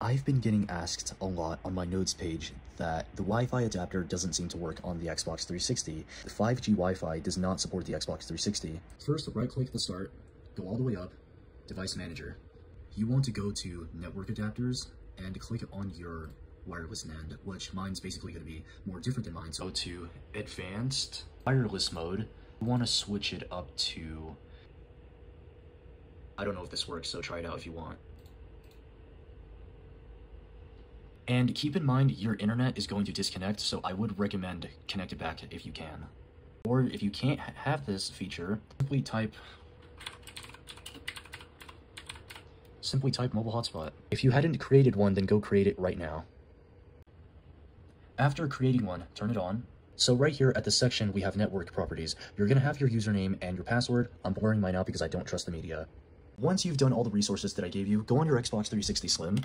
I've been getting asked a lot on my notes page that the Wi-Fi adapter doesn't seem to work on the Xbox 360. The 5G Wi-Fi does not support the Xbox 360. First, right-click the start, go all the way up, Device Manager. You want to go to Network Adapters and click on your wireless NAND, which mine's basically going to be more different than mine. So go to Advanced Wireless Mode. You want to switch it up to... I don't know if this works, so try it out if you want. And keep in mind your internet is going to disconnect, so I would recommend connect it back if you can. Or if you can't have this feature, simply type simply type mobile hotspot. If you hadn't created one, then go create it right now. After creating one, turn it on. So right here at the section, we have network properties. You're gonna have your username and your password. I'm blurring mine out because I don't trust the media. Once you've done all the resources that I gave you, go on your Xbox 360 Slim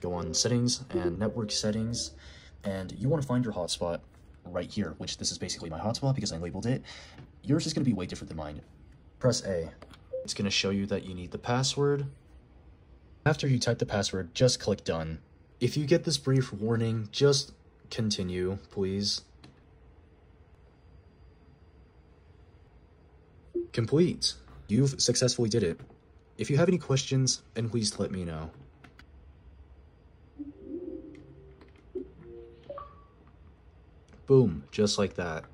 go on settings and network settings, and you want to find your hotspot right here, which this is basically my hotspot because I labeled it. Yours is going to be way different than mine. Press A. It's going to show you that you need the password. After you type the password, just click done. If you get this brief warning, just continue, please. Complete. You've successfully did it. If you have any questions, then please let me know. Boom, just like that.